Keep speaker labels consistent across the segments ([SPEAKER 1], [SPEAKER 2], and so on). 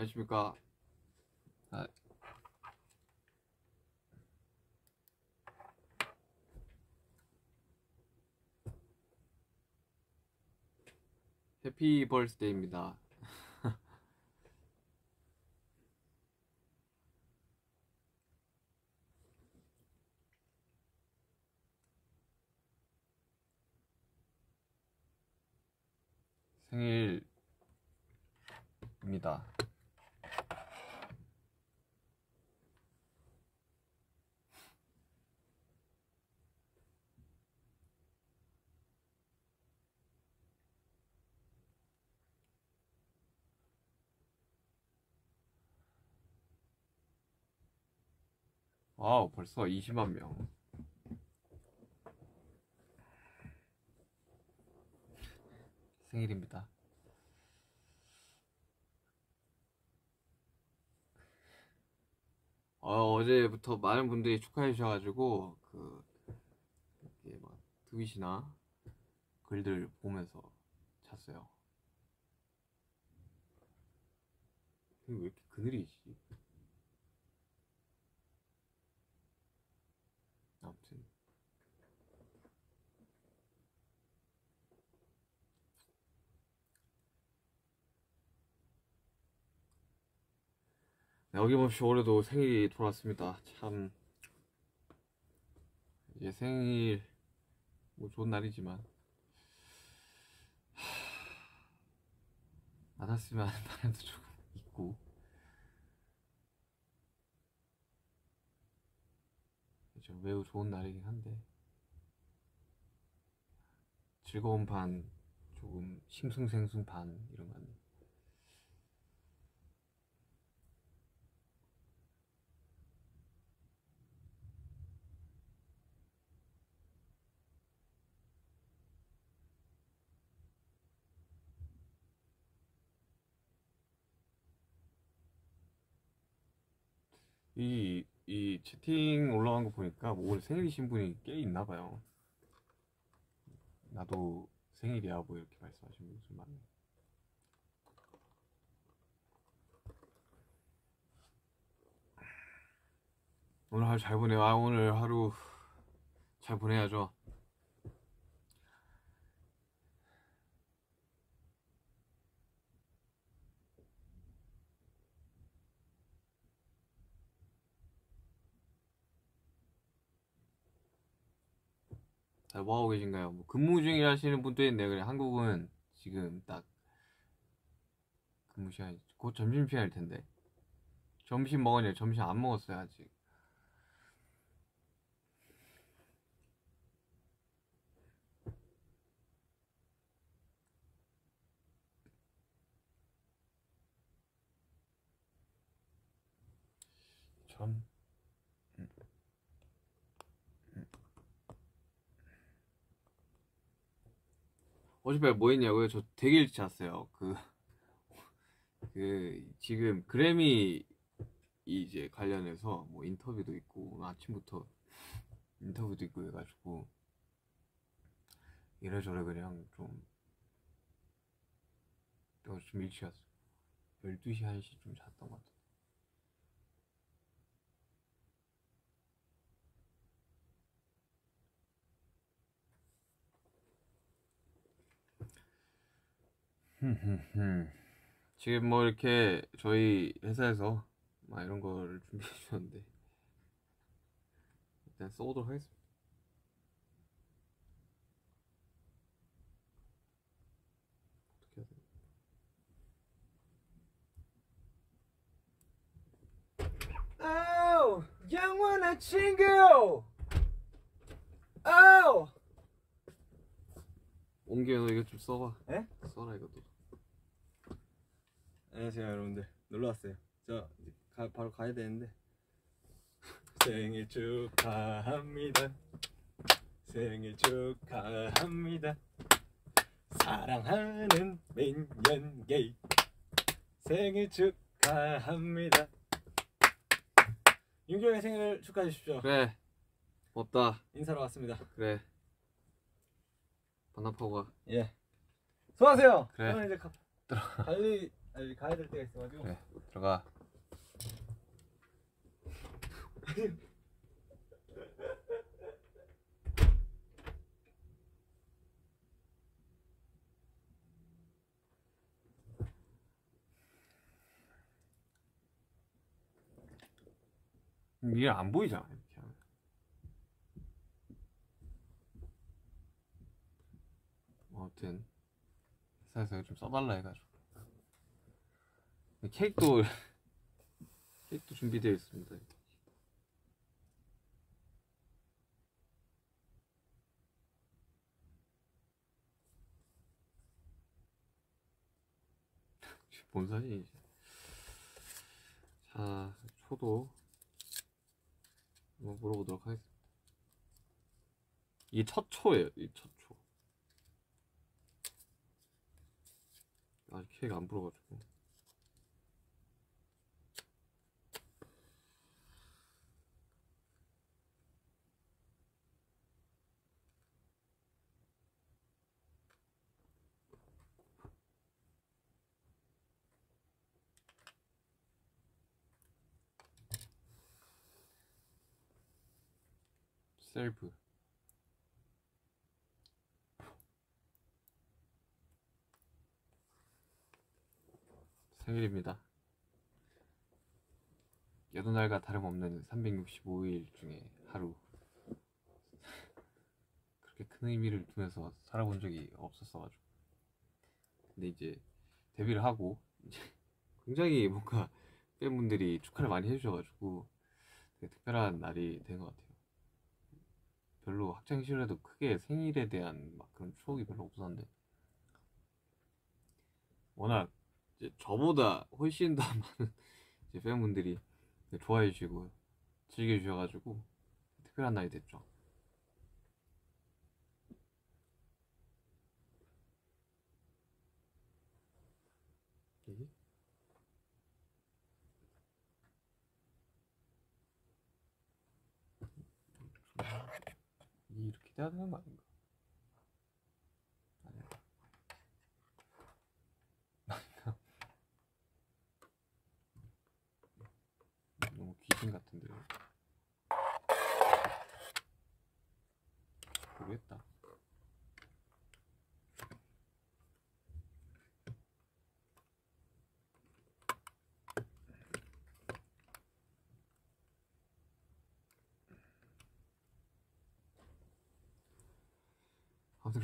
[SPEAKER 1] 안녕하십니까. 아, 해피 벌스데이입니다. 생일입니다. 와우, 벌써 20만 명. 생일입니다. 어, 어제부터 많은 분들이 축하해 주셔가지고 그 이게 막 트윗이나 글들 보면서 잤어요. 왜 이렇게 그늘이지? 아무튼 네, 어김없이 올해도 생일이 돌아왔습니다. 참. 이제 생일 뭐 좋은 날이지만. 하... 안 왔으면 하는 바람도 조금 있고 그죠 매우 좋은 날이긴 한데 즐거운 반 조금 싱숭생숭 반 이런 거 같네요. 이, 이 채팅 올라간 거 보니까 뭐 올해 생일이신 분이 꽤 있나 봐요. 나도 생일이야 뭐 이렇게 말씀하시는 좀 많네. 오늘 하루 잘 보내요. 아 오늘 하루 잘 보내야죠. 자, 뭐 하고 계신가요? 뭐 근무 중이라시는 분도 있네요. 그래 한국은 지금 딱 근무 시간이 곧 점심 시간일 텐데 점심 먹었냐? 점심 안 먹었어요 아직. 전 어저께 뭐 했냐고요? 저 되게 일찍 잤어요. 그, 그, 지금 그래미 이제 관련해서 뭐 인터뷰도 있고, 아침부터 인터뷰도 있고 해가지고, 이래저래 그냥 좀, 어제 좀 일찍 잤어요. 12시, 1시 좀 잤던 것 같아요. 지금 뭐 이렇게 저희 회사에서 막 이런 거를 준비해 주셨는데 일단 써보도록 하겠습니다. 어떻게 해야 되나?
[SPEAKER 2] 아우 영원한 친구 아우
[SPEAKER 1] 너 이거 좀 써봐.
[SPEAKER 2] 에?
[SPEAKER 1] 써라 이것도.
[SPEAKER 2] 안녕하세요 여러분들. 놀러왔어요. 저 가, 바로 가야 되는데. 생일 축하합니다. 생일 축하합니다. 사랑하는 민현게이 생일 축하합니다. 윤경의 생일을 축하해 주십시오.
[SPEAKER 1] 그래. 없다.
[SPEAKER 2] 인사로 왔습니다.
[SPEAKER 1] 그래. 반납하고 가.
[SPEAKER 2] 예. 수고하세요.
[SPEAKER 1] 그래.
[SPEAKER 2] 저는 이제 가, 관리 아니, 가야 될 때가 있어가지고
[SPEAKER 1] 그래. 들어가. 이게 안 보이잖아 이렇게 하면. 뭐 아무튼 회사에서 좀 써달라 해가지고 케이크도 케이크도 준비되어 있습니다. 뭔 사진이지? 자, 초도 한번 물어보도록 하겠습니다. 이게 첫 초예요, 이 첫 초. 아직 케이크 안 불어가지고. 셀프 생일입니다. 여느 날과 다름없는 365일 중에 하루. 그렇게 큰 의미를 두면서 살아본 적이 없었어가지고. 근데 이제 데뷔를 하고 이제 굉장히 뭔가 팬분들이 축하를 많이 해주셔가지고 되게 특별한 날이 된 것 같아요. 별로 학창 시절에도 크게 생일에 대한 막 그런 추억이 별로 없었는데 워낙 이제 저보다 훨씬 더 많은 이제 팬분들이 좋아해 주시고 즐겨 주셔가지고 특별한 날이 됐죠. 이? 이게 이렇게 돼야 되는 거 아닌가? 아니야. 아닌가? 너무 귀신 같은데. 모르겠다.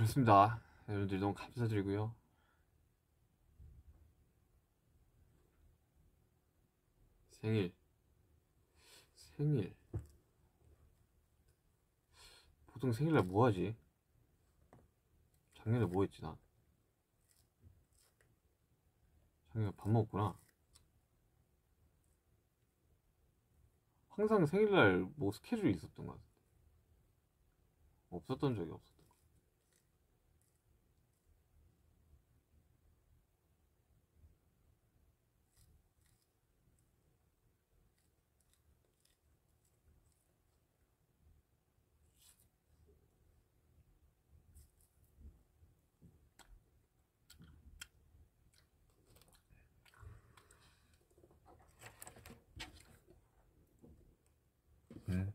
[SPEAKER 1] 아무튼 그렇습니다. 여러분들 너무 감사드리고요. 생일 생일 보통 생일날 뭐 하지? 작년에 뭐 했지 나? 작년에 밥 먹었구나. 항상 생일날 뭐 스케줄이 있었던 것 같아. 없었던 적이 없어. 음.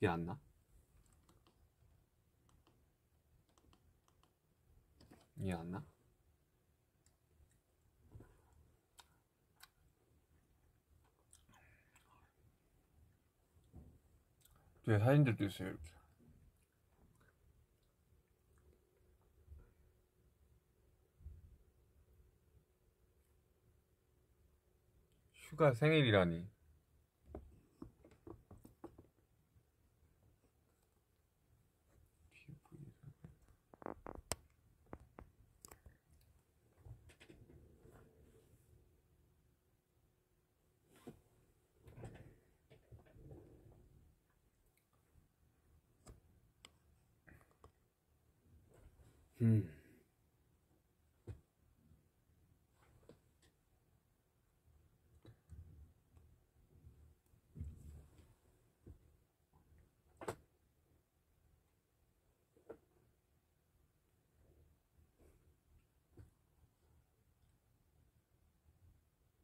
[SPEAKER 1] 이게 안 나? 이게 안 나? 뒤에 사진들도 있어요 이렇게 휴가 생일이라니 음.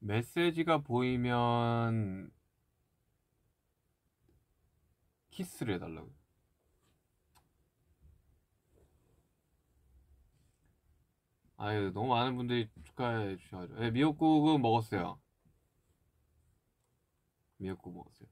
[SPEAKER 1] 메시지가 보이면 키스를 해달라고요. 아유 너무 많은 분들이 축하해 주셔가지고 예, 미역국은 먹었어요. 미역국 먹었어요.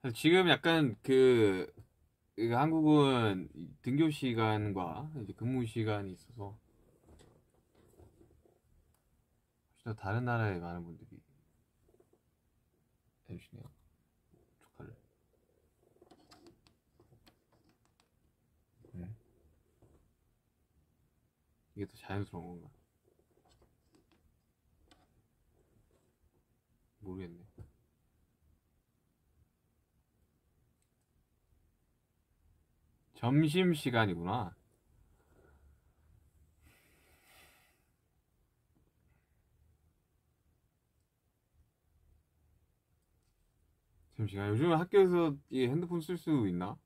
[SPEAKER 1] 그래서 지금 약간 그, 그 한국은 이 등교 시간과 이제 근무 시간이 있어서 진짜 다른 나라의 많은 분들이 해주시네요. 축하를. 음. 이게 더 자연스러운 건가? 모르겠네. 점심 시간이구나. 점심시간. 요즘 학교에서 이 핸드폰 쓸 수 있나?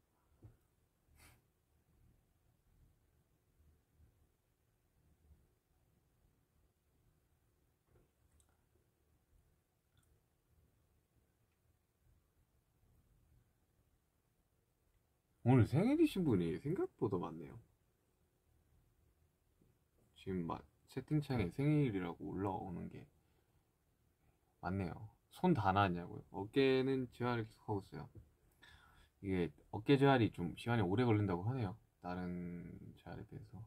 [SPEAKER 1] 오늘 생일이신 분이 생각보다 많네요. 지금 막 채팅창에 생일이라고 올라오는 게 많네요. 손 다 나왔냐고요? 어깨는 재활을 계속하고 있어요. 이게 어깨 재활이 좀 시간이 오래 걸린다고 하네요. 다른 재활에 비해서.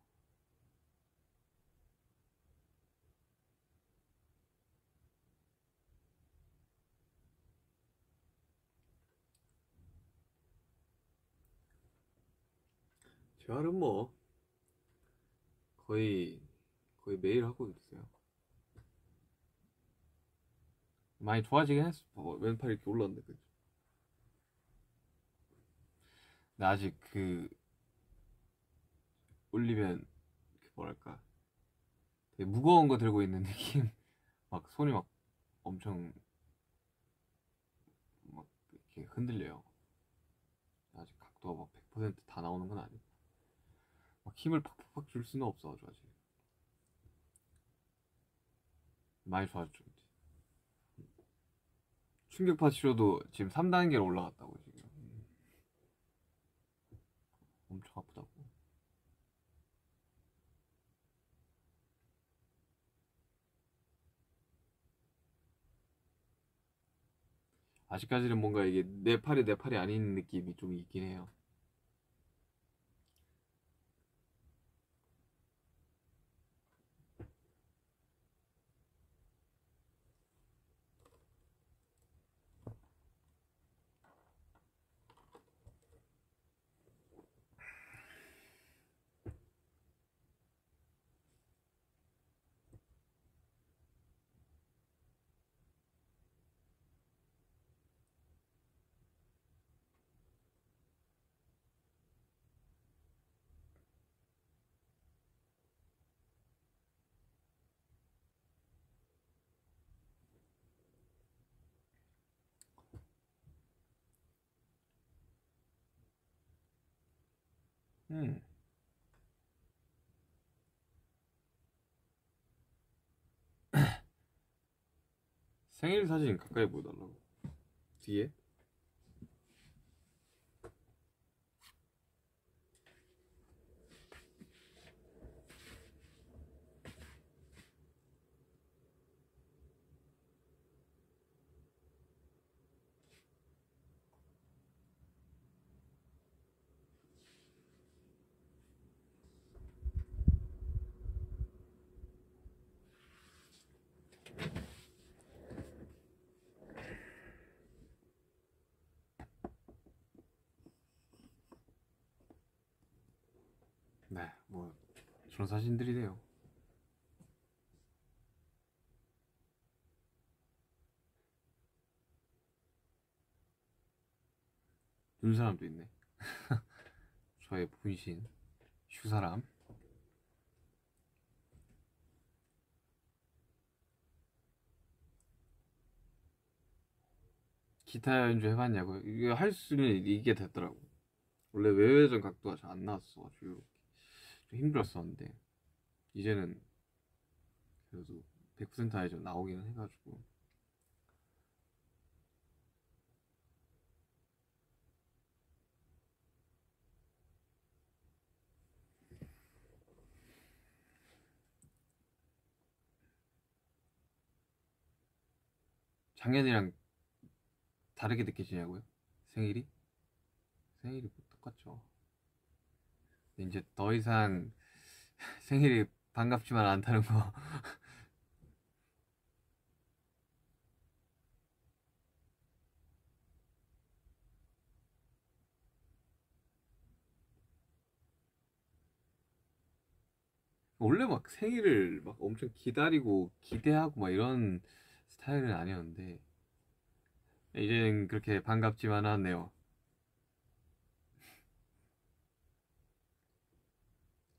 [SPEAKER 1] 재활은 뭐 거의 거의 매일 하고 있어요. 많이 좋아지긴 했어. 뭐 왼팔 이렇게 올랐는데 그죠? 근데 아직 그 올리면 그 뭐랄까 되게 무거운 거 들고 있는 느낌. 막 손이 막 엄청 막 이렇게 흔들려요. 아직 각도가 막 100%다 나오는 건 아니고 막 힘을 팍팍팍 줄 수는 없어가지고 아직 많이 좋아졌죠. 이제. 충격파 치료도 지금 3단계로 올라갔다고 지금 음. 엄청 아프다고 아직까지는 뭔가 이게 내 팔이 내 팔이 아닌 느낌이 좀 있긴 해요 음. 생일 사진 가까이 보여달라고 뒤에 네, 뭐 그런 사진들이네요. 눈 사람도 있네. 저의 분신 슈 사람. 기타 연주 해봤냐고요? 이게 할 수는 이게 됐더라고. 원래 외회전 각도가 잘 안 나왔어가지고 좀 힘들었었는데 이제는 그래도 100% 아니죠 나오기는 해가지고 작년이랑 다르게 느껴지냐고요? 생일이? 생일이 뭐 똑같죠. 이제 더 이상 생일이 반갑지만 않다는 거. 원래 막 생일을 막 엄청 기다리고 기대하고 막 이런 스타일은 아니었는데 이제는 그렇게 반갑지만 않네요.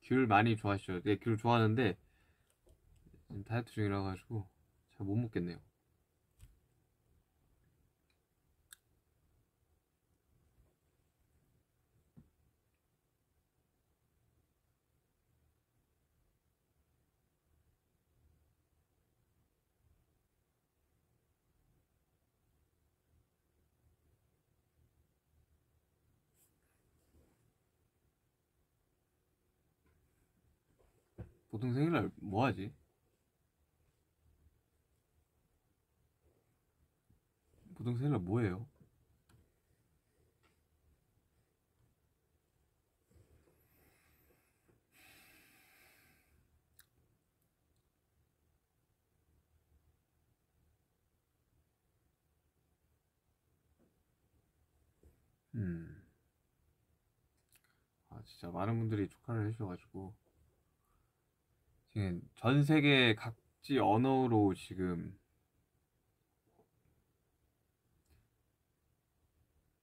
[SPEAKER 1] 귤 많이 좋아하시죠? 네, 귤 좋아하는데 다이어트 중이라 가지고 잘 못 먹겠네요. 보통 생일날 뭐 하지? 보통 생일날 뭐 해요? 음. 아, 진짜 많은 분들이 축하를 해주셔가지고 지금 전 세계 각지 언어로 지금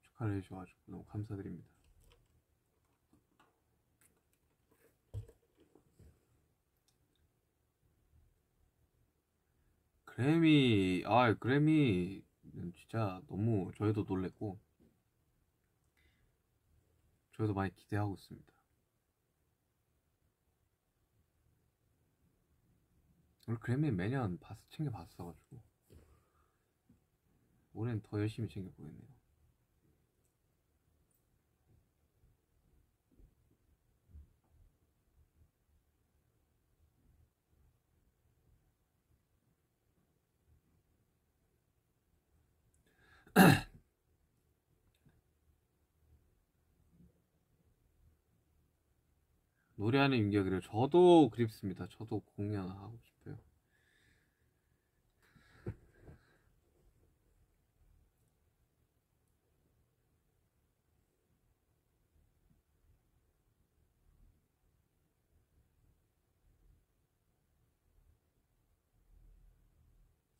[SPEAKER 1] 축하를 해주셔가지고 너무 감사드립니다. 그래미, 아, 그래미는 진짜 너무 저희도 놀랬고, 저희도 많이 기대하고 있습니다. 우리 그래미 매년 봤, 챙겨 봤어가지고 올해는 더 열심히 챙겨 보겠네요. 노래하는 윤기가 그래요. 저도 그립습니다. 저도 공연하고 싶어요.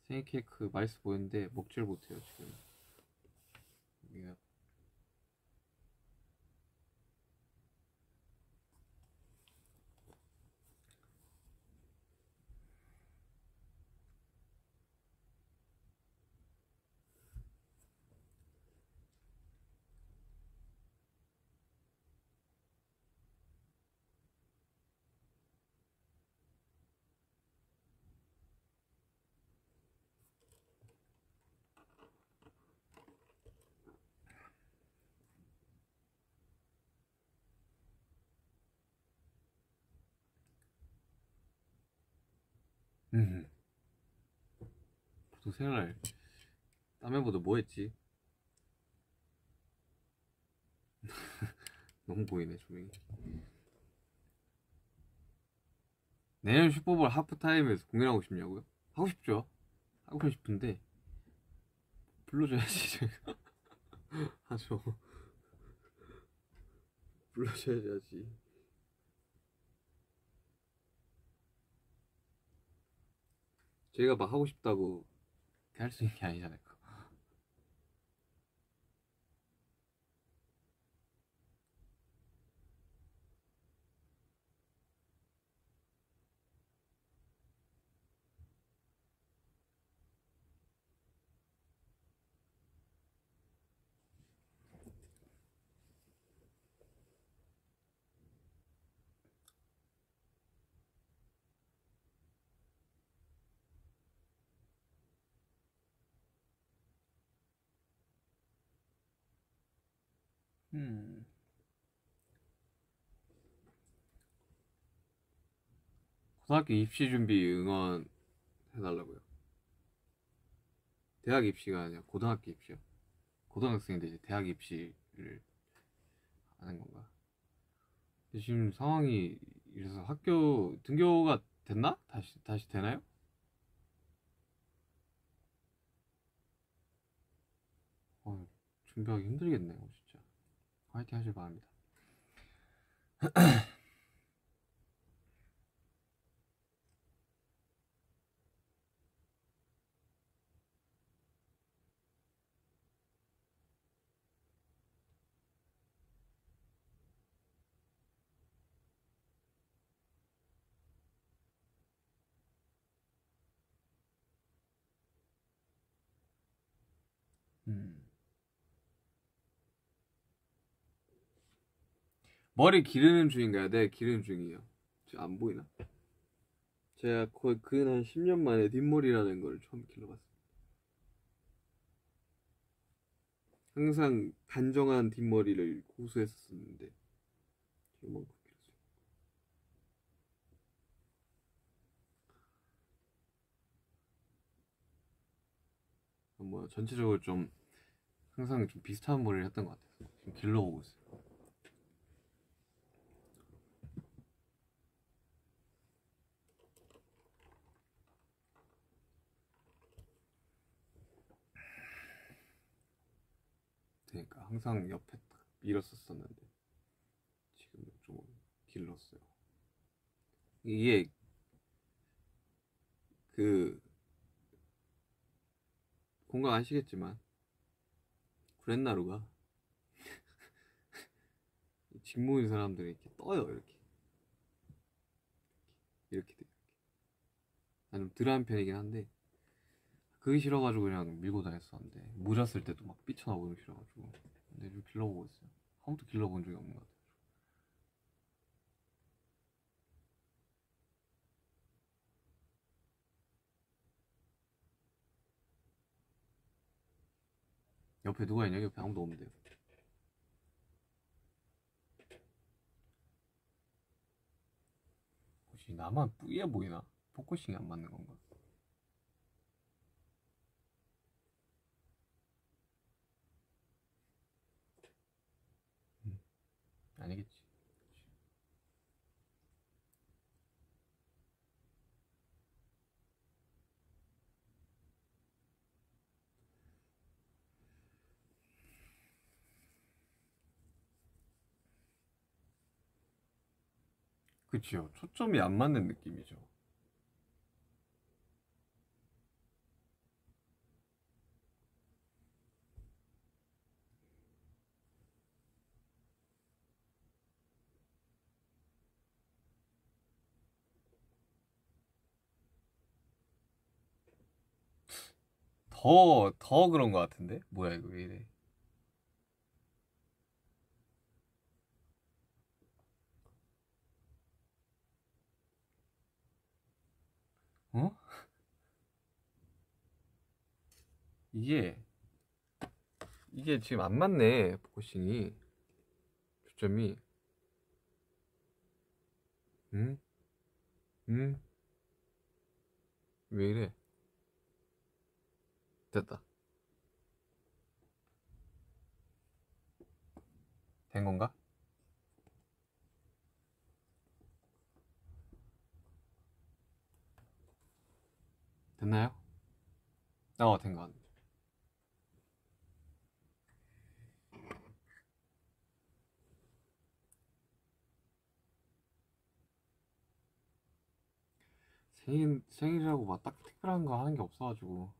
[SPEAKER 1] 생일 케이크 맛있어 보이는데 먹지를 못해요 지금. 음. 보통 생일날 땀해보다 뭐 했지? 너무 보이네 조명이 내년 슈퍼볼 하프타임에서 공연하고 싶냐고요? 하고 싶죠 하고 싶은데 불러줘야지 제가 하죠 불러줘야지 제가 막 하고 싶다고 할 수 있는 게 아니잖아요. 음. 고등학교 입시 준비 응원 해달라고요. 대학 입시가 아니라 고등학교 입시요. 고등학생인데 이제 대학 입시를 하는 건가? 지금 상황이 이래서 학교 등교가 됐나? 다시 다시 되나요? 어, 준비하기 힘들겠네요, 진짜. 화이팅 하길 바랍니다. 음. 머리 기르는 중인가요? 네, 기르는 중이에요. 지금 안 보이나? 제가 거의 근한 10년 만에 뒷머리라는 걸 처음 길러봤어요. 항상 단정한 뒷머리를 고수했었는데 그렇게 길었어요. 뭐 전체적으로 좀 항상 좀 비슷한 머리를 했던 것 같아요. 지금 길러보고 있어요. 항상 옆에 딱 밀었었었는데 지금은 좀 길렀어요. 이게 그 공감 아시겠지만 구렛나루가 직모인 사람들이 이렇게 떠요 이렇게. 이렇게 돼 나는 덜한 편이긴 한데 그게 싫어가지고 그냥 밀고 다녔었는데 모자 쓸 때도 막 삐쳐나오고 싫어가지고 근데 좀 길러보고 있어요 한 번도 길러본 적이 없는 것 같아요 옆에 누가 있냐 옆에 아무도 없는데요 혹시 나만 뿌예 보이나? 포커싱이 안 맞는 건가? 음, 아니겠지. 그치요. 초점이 안 맞는 느낌이죠. 더, 더 그런 것 같은데? 뭐야, 이거 왜 이래? 어? 이게, 이게 지금 안 맞네, 포커싱이. 초점이. 응? 응? 왜 이래? 됐다. 된 건가? 됐나요? 어, 된거 같네. 생일, 생일이라고 막 딱 특별한 거 하는 게 없어가지고.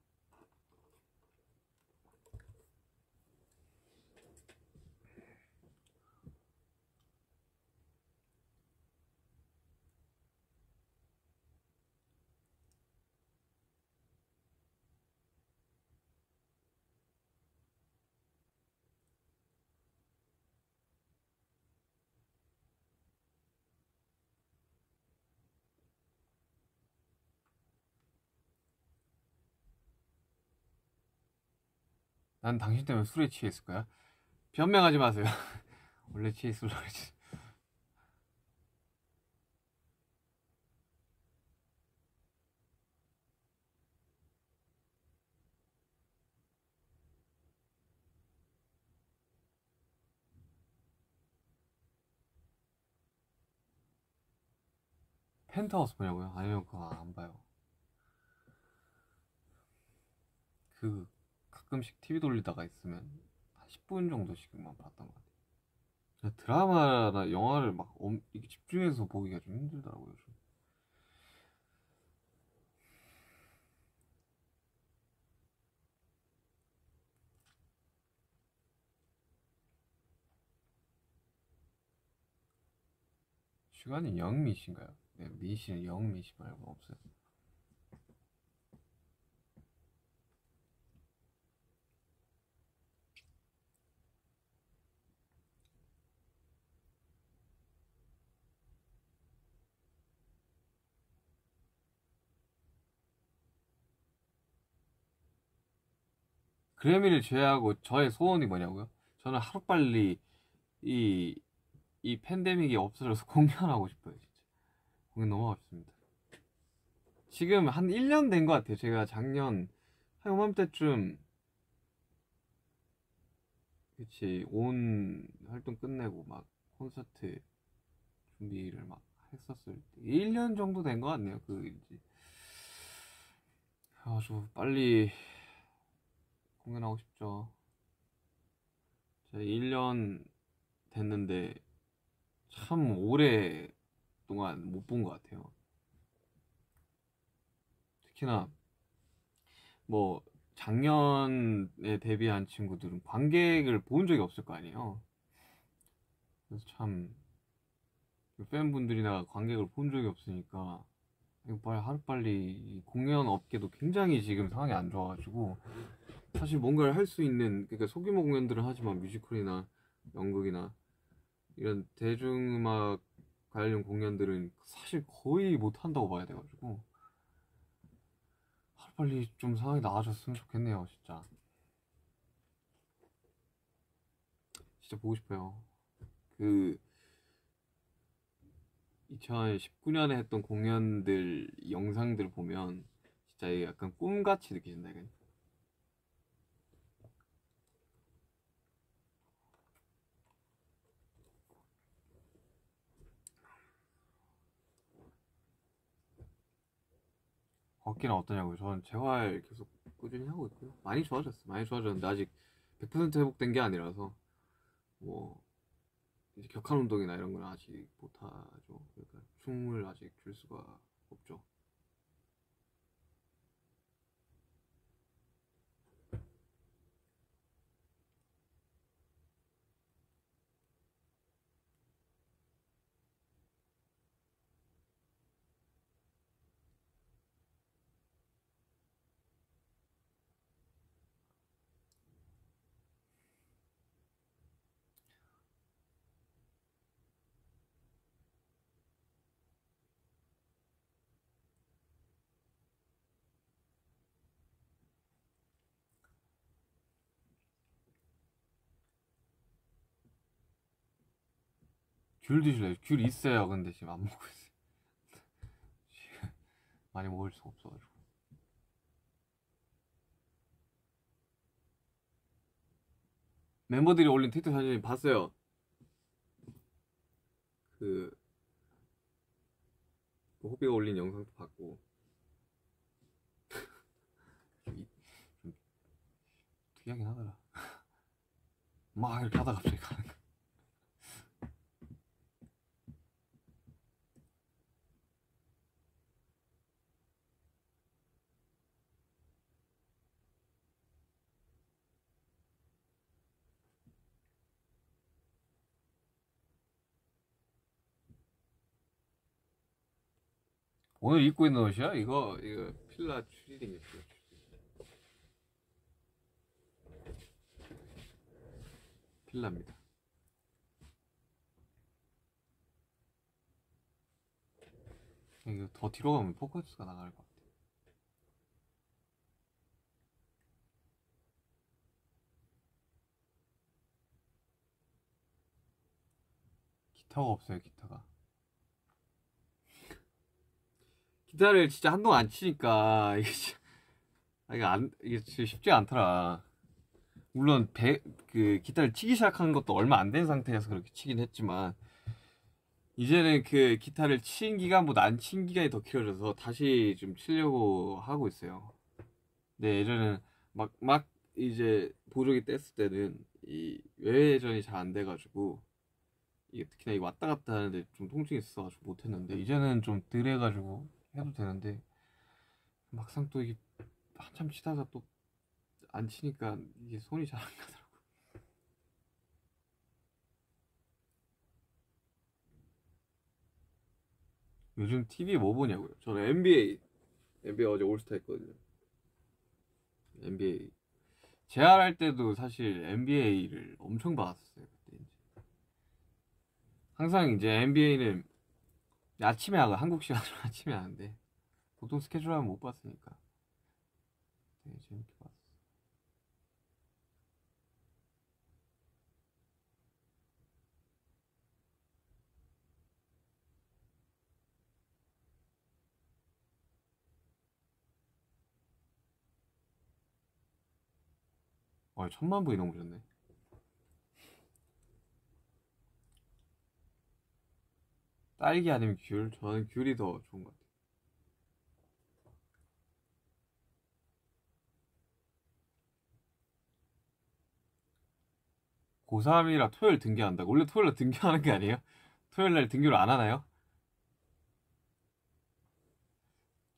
[SPEAKER 1] 난 당신 때문에 술에 취했을 거야. 변명하지 마세요. 원래 치에 있으려고 했지 펜트하우스 보냐고요? 아니면 그거 안 봐요. 그 가끔씩 TV 돌리다가 있으면 한 10분 정도씩만 봤던 것 같아요. 드라마나 영화를 막 엄, 집중해서 보기가 좀 힘들더라고요. 좀. 시간이 영미신가요? 네, 미 씨는 영미 씨 말고 없어요. 그래미를 제외하고 저의 소원이 뭐냐고요? 저는 하루빨리 이, 이 팬데믹이 없어져서 공연하고 싶어요, 진짜. 공연 너무 하고 싶습니다. 지금 한 1년 된 것 같아요. 제가 작년, 한 요맘때쯤, 그치, 온 활동 끝내고 막 콘서트 준비를 막 했었을 때. 1년 정도 된 것 같네요, 그, 이제. 아주 빨리 공연하고 싶죠. 제가 1년 됐는데 참 오래 동안 못 본 것 같아요. 특히나 뭐 작년에 데뷔한 친구들은 관객을 본 적이 없을 거 아니에요. 그래서 참 팬분들이나 관객을 본 적이 없으니까 하루빨리 공연 업계도 굉장히 지금 상황이 안 좋아가지고 사실 뭔가를 할 수 있는 그러니까 소규모 공연들은 하지만 뮤지컬이나 연극이나 이런 대중음악 관련 공연들은 사실 거의 못 한다고 봐야 돼가지고 하루빨리 좀 상황이 나아졌으면 좋겠네요 진짜. 진짜 보고 싶어요. 그 2019년에 했던 공연들 영상들 보면 진짜 약간 꿈같이 느껴진다 이게 걷기는 어떠냐고요? 저는 재활 계속 꾸준히 하고 있고요. 많이 좋아졌어요. 많이 좋아졌는데 아직 100% 회복된 게 아니라서 뭐 이제 격한 운동이나 이런 건 아직 못하죠. 그러니까 춤을 아직 줄 수가 없죠. 귤 드실래요? 귤 있어요. 근데 지금 안 먹고 있어요. 많이 먹을 수가 없어가지고. 멤버들이 올린 트위터 사진 봤어요. 그, 그 호비가 올린 영상도 봤고. 이- 좀 특이하긴 하더라. 막 이렇게 하다가 갑자기 가는 거. 오늘 입고 있는 옷이야? 이거 이거 필라 추리딩. 필라입니다. 이거 더 뒤로 가면 포커스가 나갈 것 같아. 기타가 없어요 기타가 기타를 진짜 한동안 안 치니까 이게 진짜 아, 이게 안 이게 진짜 쉽지 않더라 물론 배, 그 기타를 치기 시작한 것도 얼마 안 된 상태에서 그렇게 치긴 했지만 이제는 그 기타를 친 기간보다 안 친 기간이 더 길어져서 다시 좀 치려고 하고 있어요. 근데 예전에는 막, 막 이제 보조기 뗐을 때는 이 외회전이 잘 안 돼가지고 이게 특히나 이 왔다 갔다 하는데 좀 통증이 있어가지고 못했는데 이제는 좀 덜 해가지고 해도 되는데 막상 또 이게 한참 치다가 또 안 치니까 이게 손이 잘 안 가더라고. 요즘 TV 뭐 보냐고요? 저는 NBA, NBA 어제 올스타 했거든요. NBA 재활할 때도 사실 NBA를 엄청 봤었어요. 그때 이제 항상 이제 NBA는 아침에 하고 한국 시간으로 아침에 하는데 보통 스케줄 하면 못 봤으니까 되게 재밌게 봤어. 어, 천만 분이 넘으셨네. 딸기 아니면 귤? 저는 귤이 더 좋은 것 같아요. 고3이라 토요일 등교한다고? 원래 토요일 날 등교하는 게 아니에요? 토요일 날 등교를 안 하나요?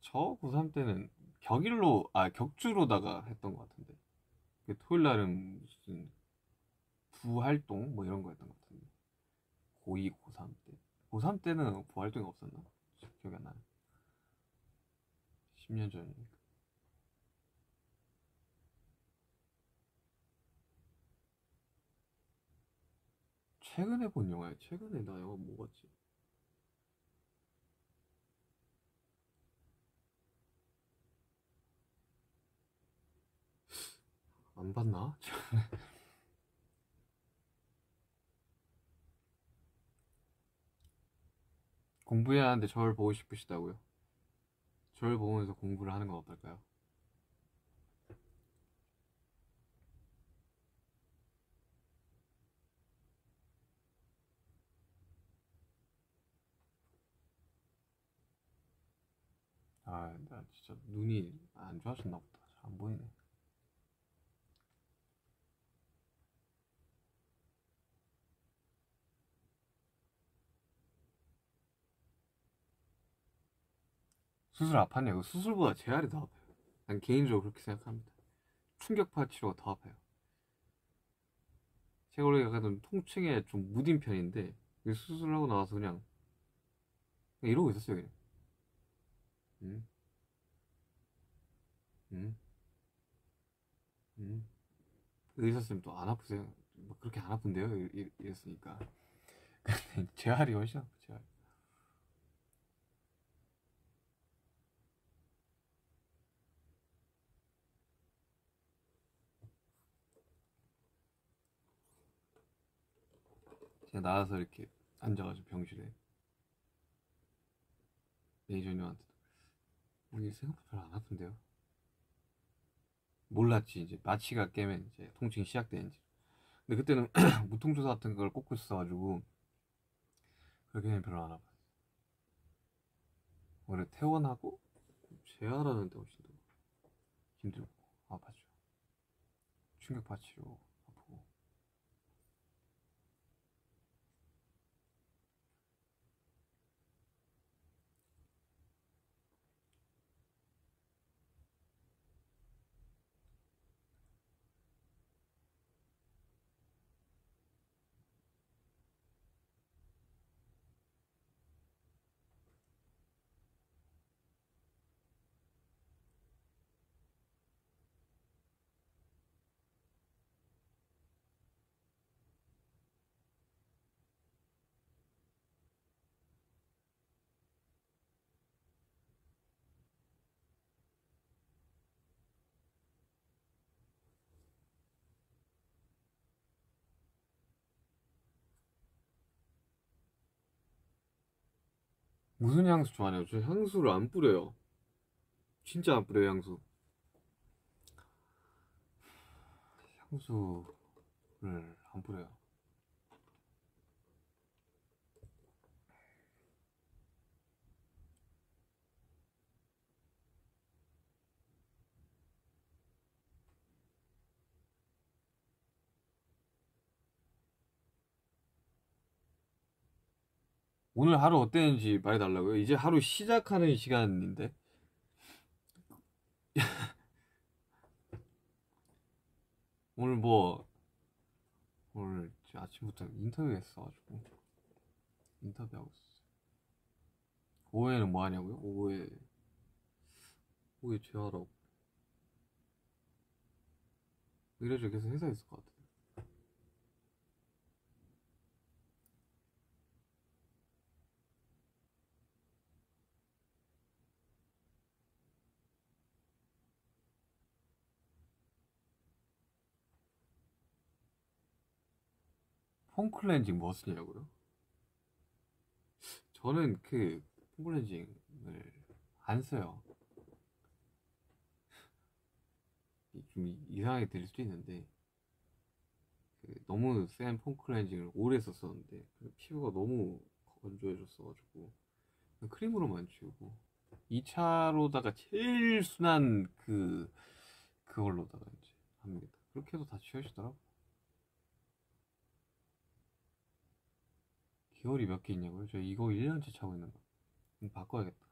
[SPEAKER 1] 저 고3 때는 격일로, 아, 격주로다가 했던 것 같은데. 그 토요일 날은 무슨 부활동 뭐 이런 거였던 것 같은데 고2, 고3 때 고3 때는 부활동이 없었나? 기억이 안 나네 10년 전이니까 최근에 본 영화야 최근에 나 영화 뭐 봤지? 안 봤나? 공부해야 하는데 저를 보고 싶으시다고요? 저를 보면서 공부를 하는 건 어떨까요? 아, 나 진짜 눈이 안 좋아졌나 보다. 잘 안 보이네. 수술 아팠냐고? 수술보다 재활이 더 아파요. 난 개인적으로 그렇게 생각합니다. 충격파 치료가 더 아파요. 제가 원래 약간 좀 통증에 좀 무딘 편인데 이 수술하고 나와서 그냥, 그냥 이러고 있었어요 그냥. 음, 음, 음. 의사 선생님 또 안 아프세요? 뭐 그렇게 안 아픈데요? 이랬으니까. 근데 재활이 훨씬 아파 재활. 제가 나와서 이렇게 앉아가지고 병실에. 매니저님한테 우리 생각보다 별로 안 아픈데요? 몰랐지 이제. 마취가 깨면 이제 통증이 시작되는지. 근데 그때는 무통조사 같은 걸 꽂고 있어가지고 그렇게는 별로 안 아팠어 원래 퇴원하고 재활하는 데 훨씬 더 힘들고 아팠죠. 충격파 치료 무슨 향수 좋아하냐고? 저 향수를 안 뿌려요. 진짜 안 뿌려요, 향수. 향수를 안 뿌려요. 오늘 하루 어땠는지 말해달라고요? 이제 하루 시작하는 시간인데. 오늘 뭐, 오늘 아침부터 인터뷰 했어가지고. 인터뷰하고 있었어요. 오후에는 뭐 하냐고요? 오후에, 오후에 제하라고. 이래저 계속 회사에 있을 것 같아요. 폼 클렌징 뭐 쓰냐고요? 저는 그 폼 클렌징을 안 써요. 좀 이- 이상하게 들릴 수도 있는데 그 너무 센 폼 클렌징을 오래 썼었는데 그 피부가 너무 건조해졌어가지고 크림으로만 지우고 2차로다가 제일 순한 그 그걸로다가 이제 합니다. 그렇게 해도 다 지워지더라고. 기어리 몇개 있냐고요? 저 이거 1년째 차고 있는 거. 음, 바꿔야겠다.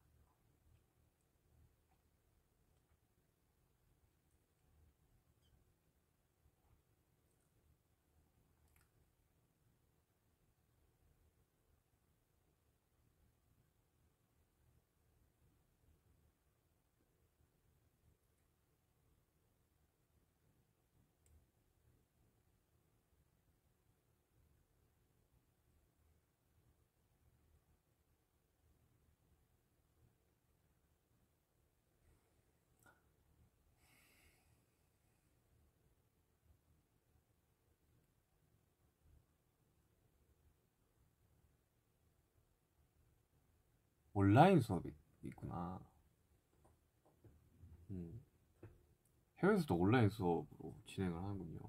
[SPEAKER 1] 온라인 수업이 있구나. 음. 해외에서도 온라인 수업으로 진행을 하는군요.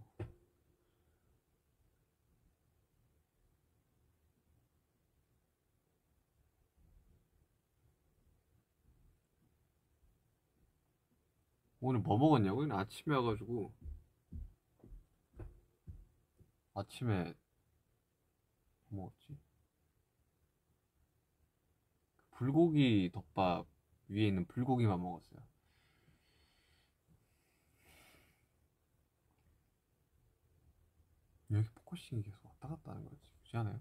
[SPEAKER 1] 오늘 뭐 먹었냐고요? 아침에 와가지고 아침에 뭐 먹었지? 불고기 덮밥 위에 있는 불고기만 먹었어요. 여기 focusing이 계속 왔다 갔다 하는 거지. 그렇지 않아요?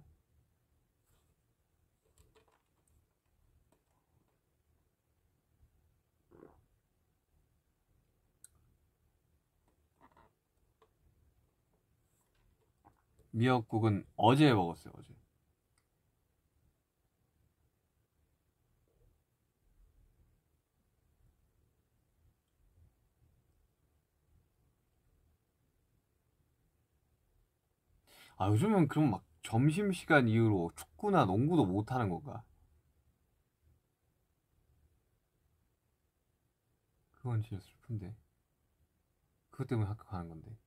[SPEAKER 1] 미역국은 어제 먹었어요, 어제. 아, 요즘은 그럼 막 점심시간 이후로 축구나 농구도 못 하는 건가? 그건 진짜 슬픈데. 그것 때문에 학교 가는 건데.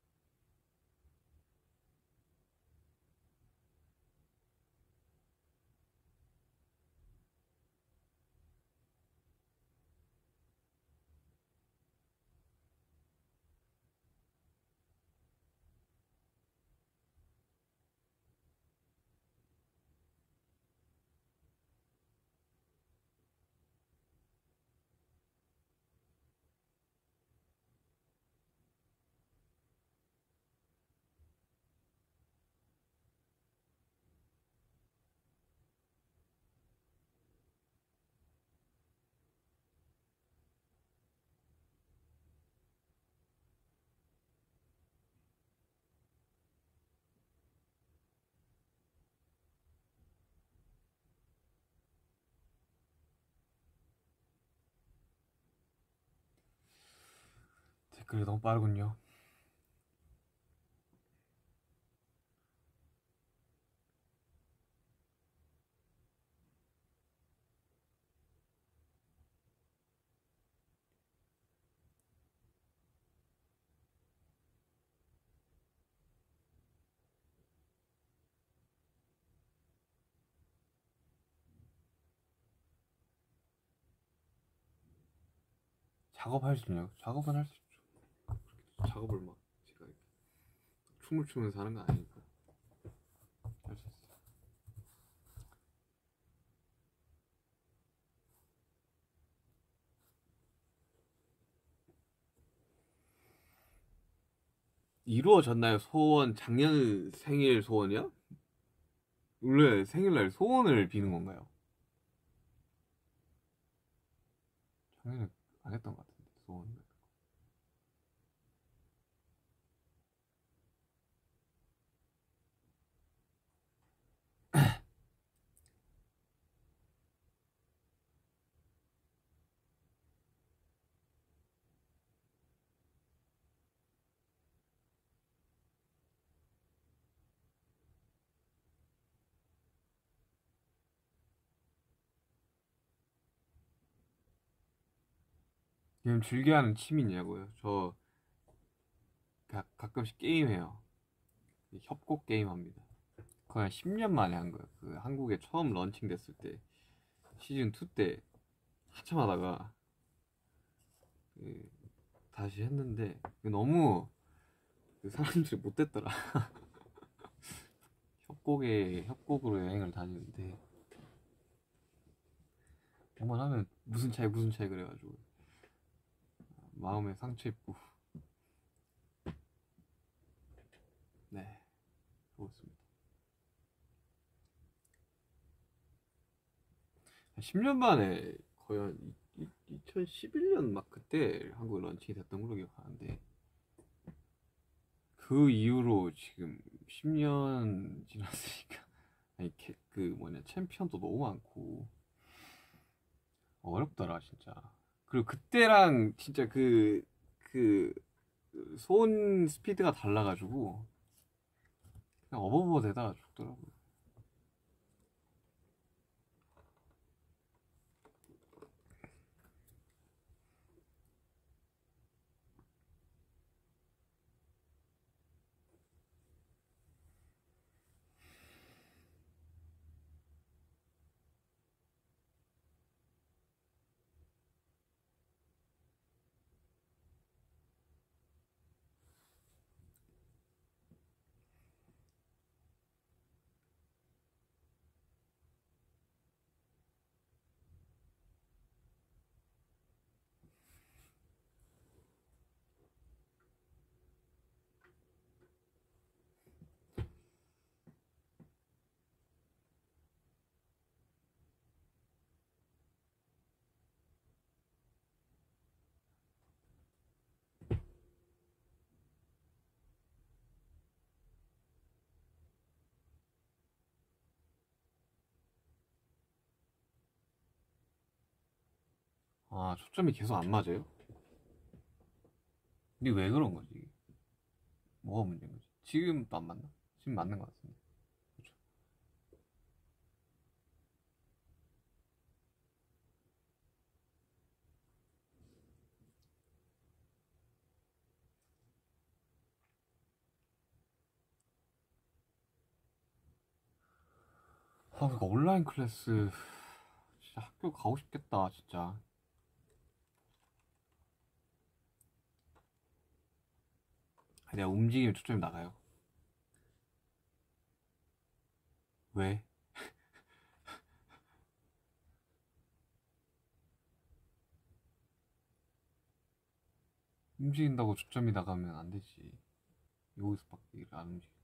[SPEAKER 1] 댓글이 너무 빠르군요. 작업할 수 있냐고? 작업은 할 수 작업을 막 제가 이렇게 춤을 추면서 하는 건 아니니까 할 수 있어요. 이루어졌나요? 소원 작년 생일 소원이야? 원래 생일날 소원을 비는 건가요? 작년에 안 했던 것 같은데 소원. 지금 즐겨하는 취미냐고요? 저 가, 가끔씩 게임해요. 협곡 게임 합니다. 거의 한 10년 만에 한 거예요. 그 한국에 처음 런칭 됐을 때 시즌 2 때 한참 하다가 그 다시 했는데 너무 그 사람들이 못 됐더라. 협곡에 협곡으로 여행을 다니는데 뭐만 하면 무슨 차이 무슨 차이 그래가지고 마음에 상처 입고. 네 그렇습니다. 10년 만에 거의 한 2011년 막 그때 한국에 런칭이 됐던 걸로 기억하는데 그 이후로 지금 10년 지났으니까 아니 개- 그 뭐냐 챔피언도 너무 많고 어렵더라 진짜 그리고 그때랑 진짜 그, 그, 손 스피드가 달라가지고, 그냥 어버버 되다가 죽더라고요. 아, 초점이 계속 안 맞아요? 근데 왜 그런 거지? 뭐가 문제인 거지? 지금도 안 맞나? 지금 맞는 것 같은데. 그렇죠. 아, 그러니까 온라인 클래스 진짜 학교 가고 싶겠다, 진짜. 아, 내가 움직이면 초점이 나가요. 왜? 움직인다고 초점이 나가면 안 되지. 여기서밖에 안 움직여.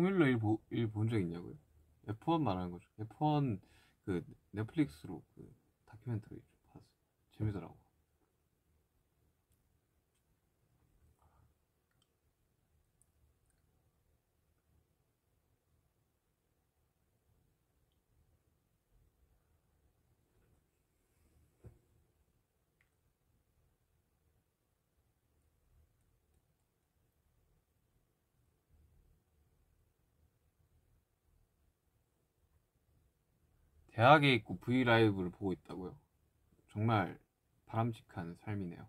[SPEAKER 1] 포뮬러 1, 보, 1본 적 있냐고요? F1 말하는 거죠. F1 그 넷플릭스로 그 다큐멘터리 좀 봤어. 재미더라고. 대학에 있고 V 라이브를 보고 있다고요. 정말 바람직한 삶이네요.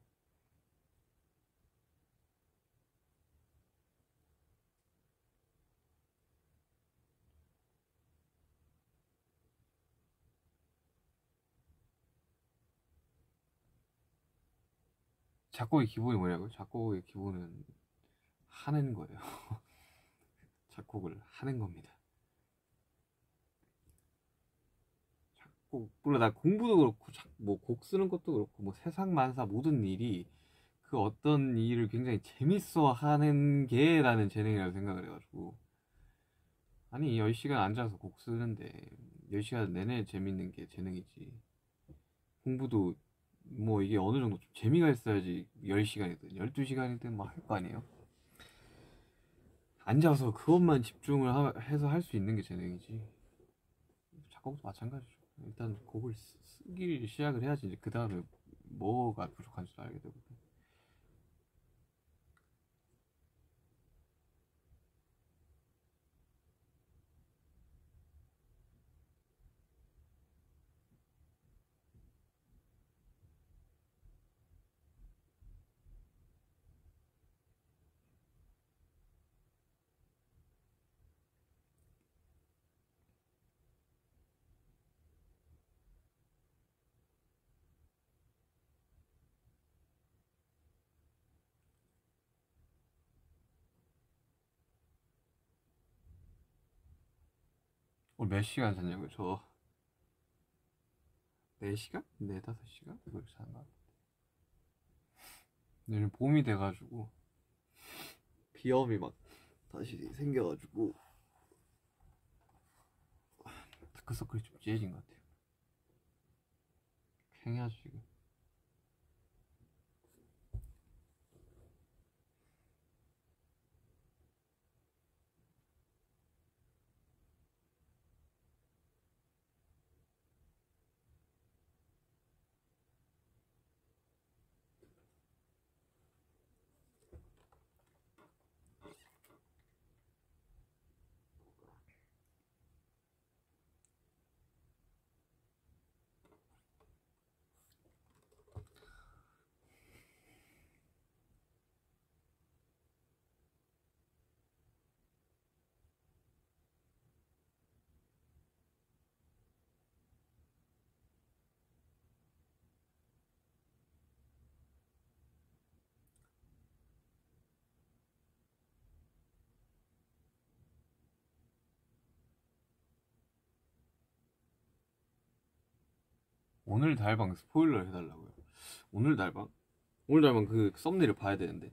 [SPEAKER 1] 작곡의 기본이 뭐냐고요? 작곡의 기본은 하는 거예요. 작곡을 하는 겁니다. 작곡 물론 나 공부도 그렇고 뭐 곡 쓰는 것도 그렇고 뭐 세상 만사 모든 일이 그 어떤 일을 굉장히 재밌어 하는 게 나는 재능이라고 생각을 해가지고. 아니 10시간 앉아서 곡 쓰는데 10시간 내내 재밌는 게 재능이지. 공부도 뭐 이게 어느 정도 좀 재미가 있어야지 10시간이든 12시간이든 뭐할거 아니에요? 앉아서 그것만 집중을 하- 해서 할 수 있는 게 재능이지. 작곡도 마찬가지죠 일단 곡을 쓰- 쓰기 시작을 해야지 그 다음에 뭐가 부족한지도 알게 되거 오늘 몇 시간 잤냐고요? 저 4시간? 4, 5시간? 그렇게 자는 것 같아요 내일 봄이 돼가지고 비염이 막 다시 생겨가지고 다크서클이 좀 찌해진 것 같아요 팽해야지 지금 오늘 달방 스포일러 해달라고요. 오늘 달방? 오늘 달방 그 썸네일을 봐야 되는데.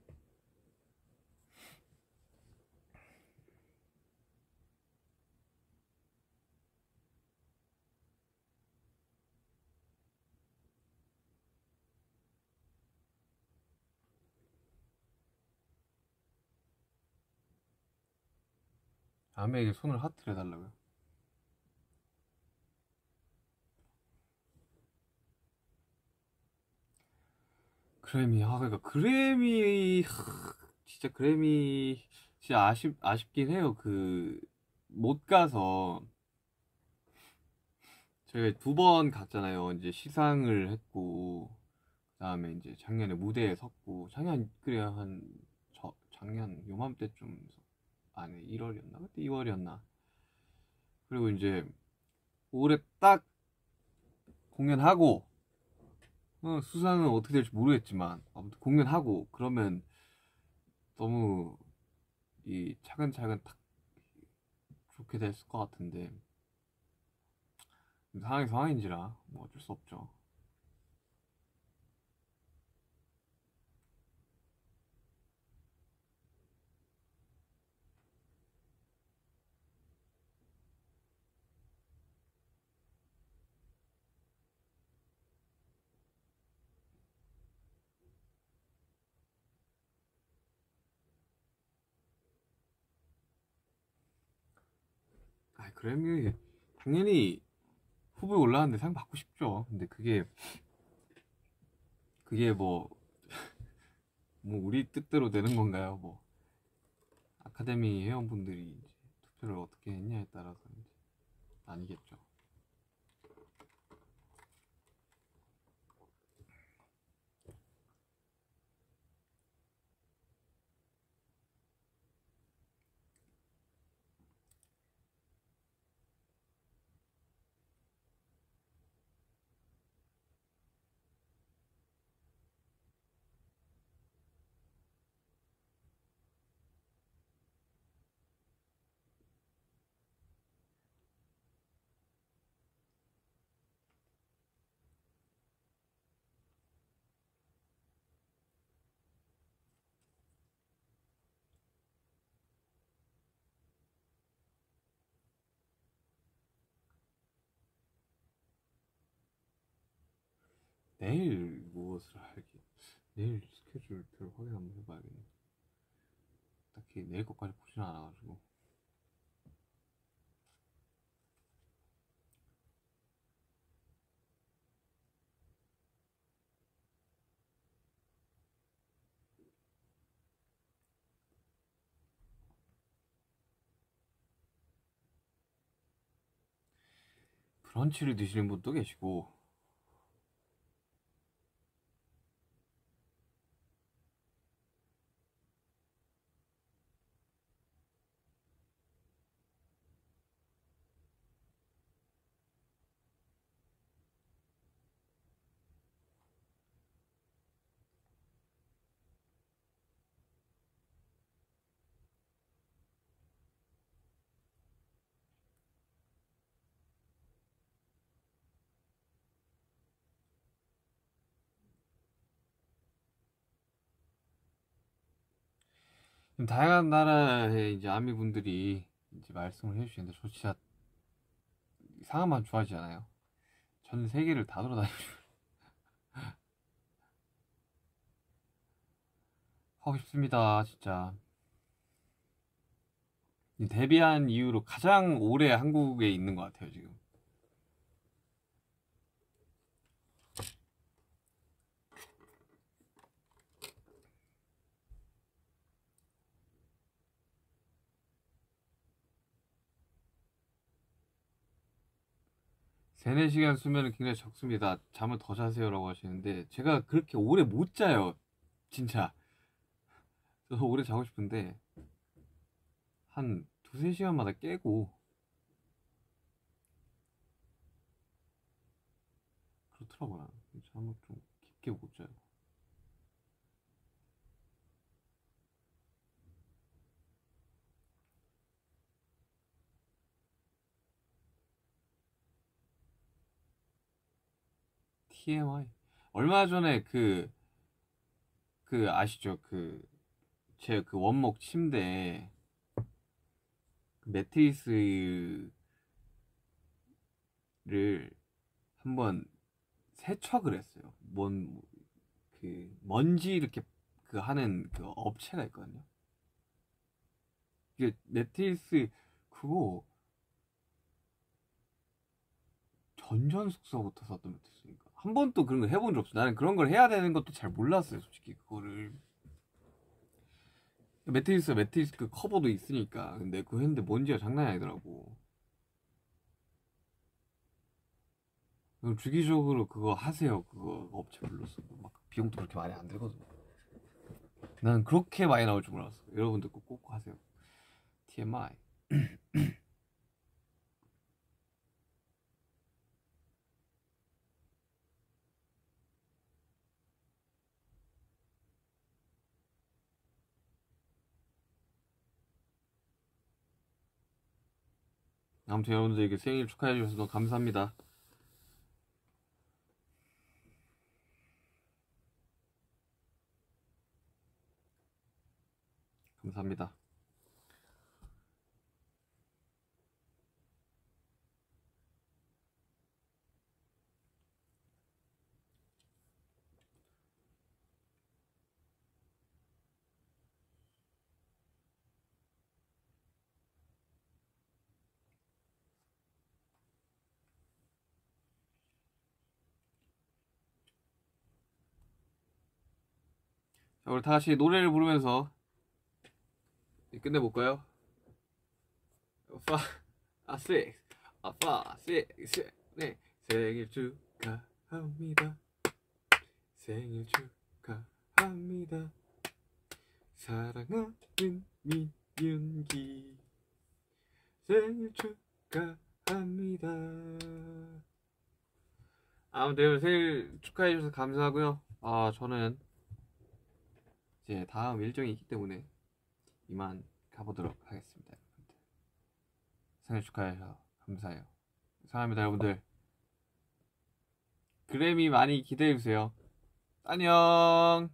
[SPEAKER 1] 아메에게 손을 하트를 해달라고요 그래미 아 그러니까 그래미 하, 진짜 그래미 진짜 아쉽 아쉽긴 해요. 그 못 가서. 저희가 두 번 갔잖아요. 이제 시상을 했고 그다음에 이제 작년에 무대에 섰고 작년 그래 한 저, 작년 요맘때쯤 안에 1월이었나? 그때 2월이었나? 그리고 이제 올해 딱 공연하고 어, 수상은 어떻게 될지 모르겠지만 아무튼 공연하고 그러면 너무 이 차근차근 딱 좋게 됐을 것 같은데 상황이 상황인지라 뭐 어쩔 수 없죠. 아 그래미 당연히 후보에 올라왔는데 상 받고 싶죠. 근데 그게 그게 뭐, 뭐 우리 뜻대로 되는 건가요? 뭐 아카데미 회원분들이 투표를 어떻게 했냐에 따라서 아니겠죠. 내일 무엇을 할지 내일 스케줄표를 확인 한번 해봐야겠네. 딱히 내일 것까지 보지는 않아가지고. 브런치를 드시는 분도 계시고 다양한 나라의 이제 아미 분들이 이제 말씀을 해주시는데 저 진짜 상황만 좋아하지 않아요. 전 세계를 다 돌아다니고 하고 싶습니다, 진짜. 이 데뷔한 이후로 가장 오래 한국에 있는 것 같아요, 지금. 세네 시간 수면은 굉장히 적습니다. 잠을 더 자세요라고 하시는데 제가 그렇게 오래 못 자요. 진짜. 저도 오래 자고 싶은데 한 두세 시간마다 깨고 그렇더라고요. 잠을 좀 깊게 못 자요. TMI. 얼마 전에 그, 그, 아시죠? 그, 제 그 원목 침대, 그 매트리스를 한번 세척을 했어요. 뭔, 그, 먼지 이렇게 그 하는 그 업체가 있거든요. 이게 매트리스, 그거, 전전 숙소부터 샀던 매트리스니까. 한 번도 그런 거 해본 적 없어. 나는 그런 걸 해야 되는 것도 잘 몰랐어요, 솔직히 그거를. 매트리스, 매트리스 그 커버도 있으니까. 근데 그거 했는데 먼지가 장난이 아니더라고. 그럼 주기적으로 그거 하세요. 그거 업체 불러서. 막 비용도 그렇게 많이 안 들거든. 나는 그렇게 많이 나올 줄 몰랐어. 여러분들 꼭 꼭 하세요. TMI. 아무튼 여러분들에게 생일 축하해 주셔서 너무 감사합니다. 감사합니다. 우리 다시 노래를 부르면서 끝내볼까요? 파, 아, 식, 아, 파, 식, 식, 네. 생일 축하합니다. 생일 축하합니다. 사랑하는 민윤기. 생일 축하합니다. 아무튼 생일 축하해주셔서 감사하고요. 아, 저는 이제 다음 일정이 있기 때문에 이만 가보도록 하겠습니다. 여러분들. 생일 축하해서 감사해요. 사랑합니다, 여러분들. 그래미 많이 기대해주세요. 안녕!